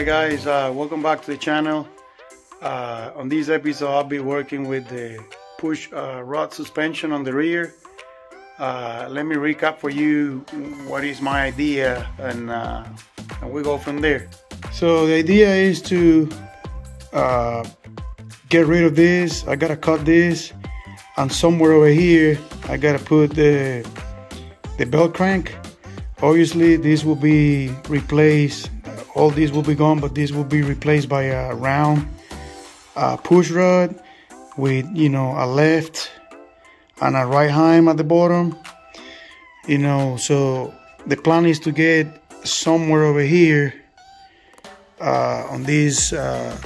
Alright guys, uh, welcome back to the channel. Uh, on this episode I'll be working with the push uh, rod suspension on the rear. Uh, let me recap for you what is my idea and, uh, and we go from there. So the idea is to uh, get rid of this. I gotta cut this and somewhere over here I gotta put the, the belt crank. Obviously this will be replaced all these will be gone but this will be replaced by a round uh, push rod with you know a left and a right heim at the bottom you know. So the plan is to get somewhere over here uh, on this uh,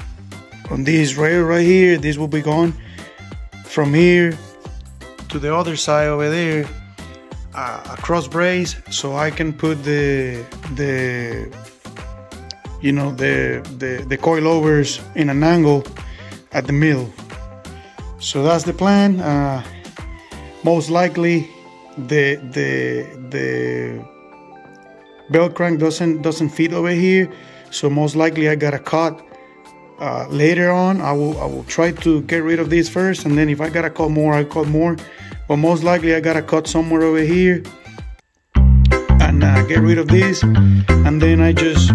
on this rail right here this will be gone. From here to the other side over there uh, a cross brace so I can put the the you know the, the the coilovers in an angle at the middle. So that's the plan. Uh, most likely the the the belt crank doesn't doesn't fit over here. So most likely I gotta cut uh, later on. I will I will try to get rid of this first and then if I gotta cut more I cut more. But most likely I gotta cut somewhere over here. And uh, get rid of this and then I just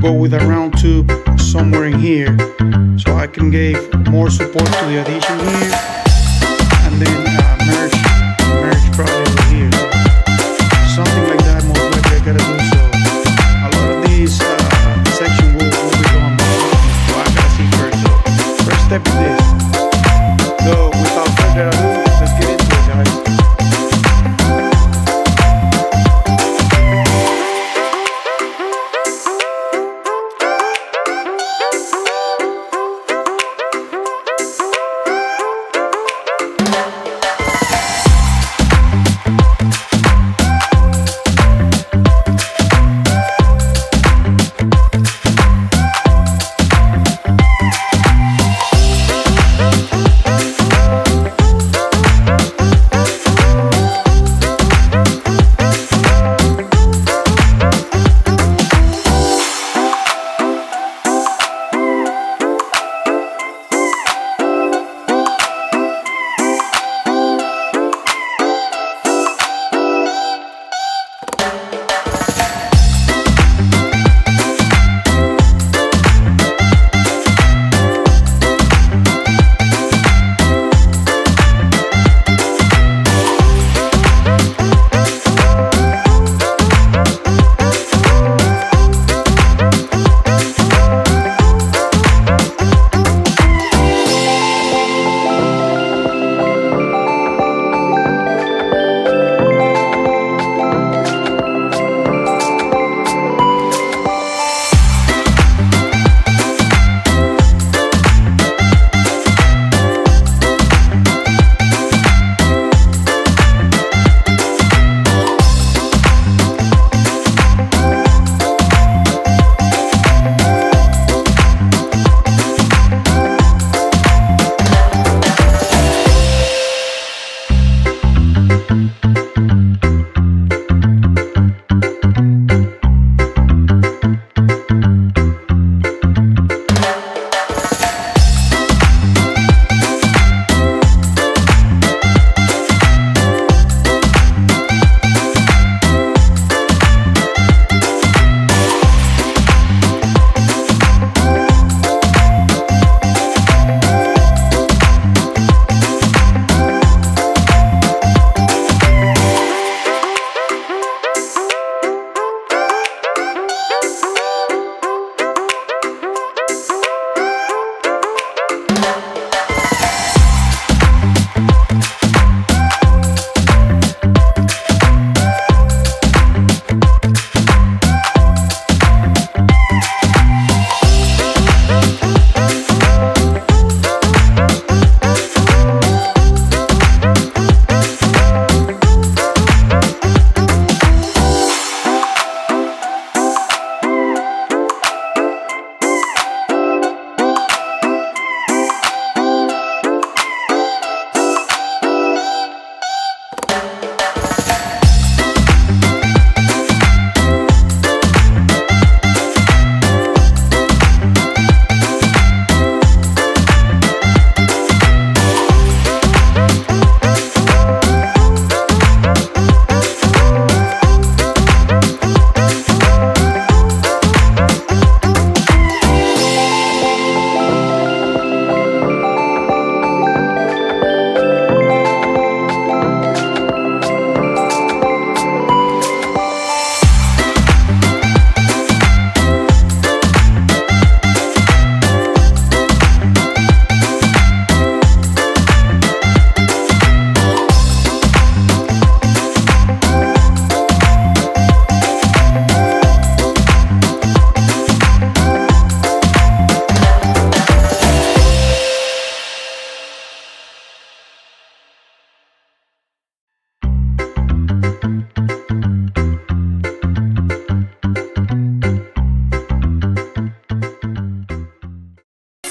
go with a round tube somewhere in here. So I can give more support to the adhesion here. And then uh,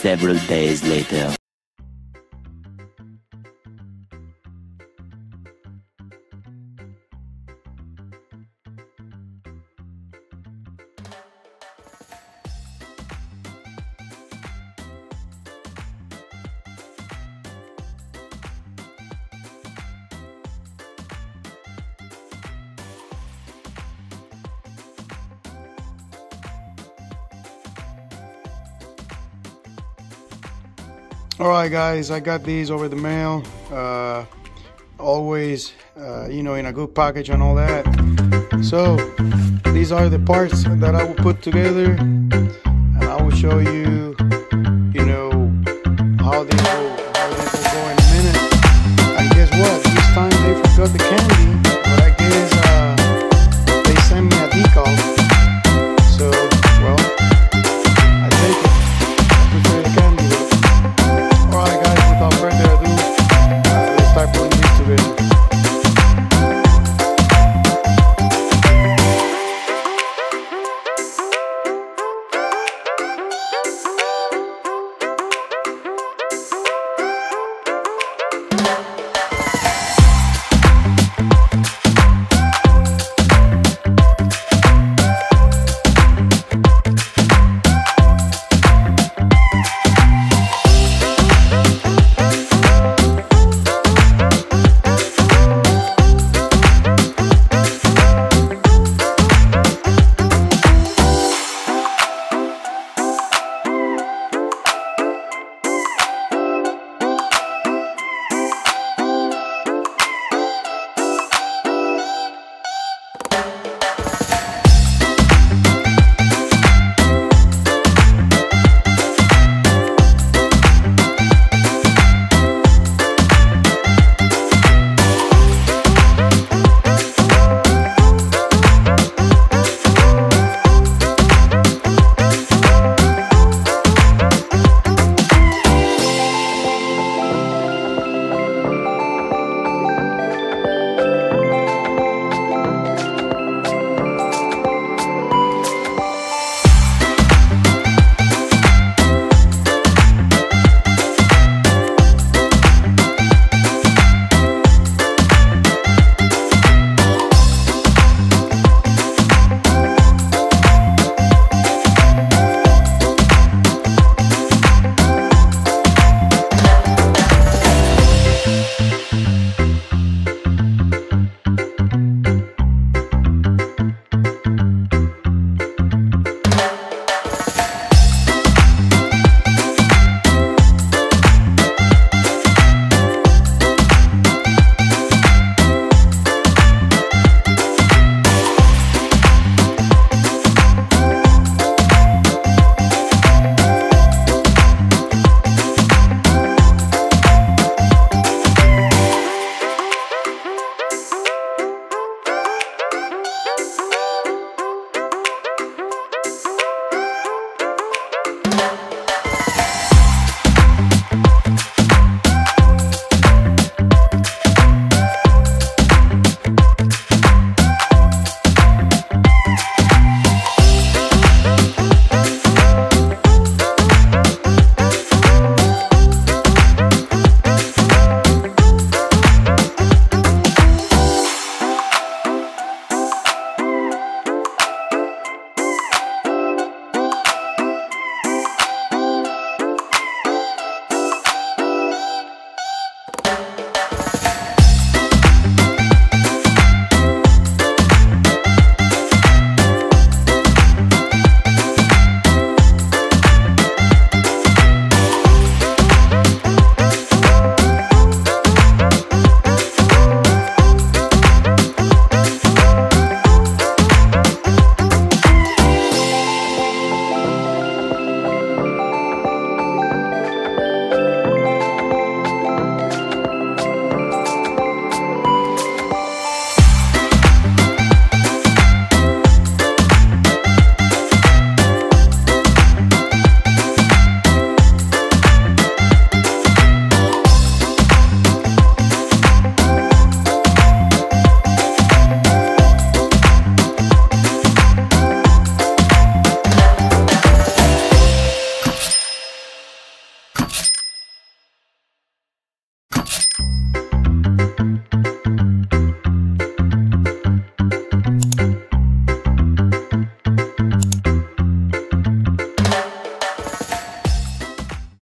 several days later. all right guys i got these over the mail. Uh, always uh, you know in a good package and all that. So these are the parts that i will put together and i will show you you know how these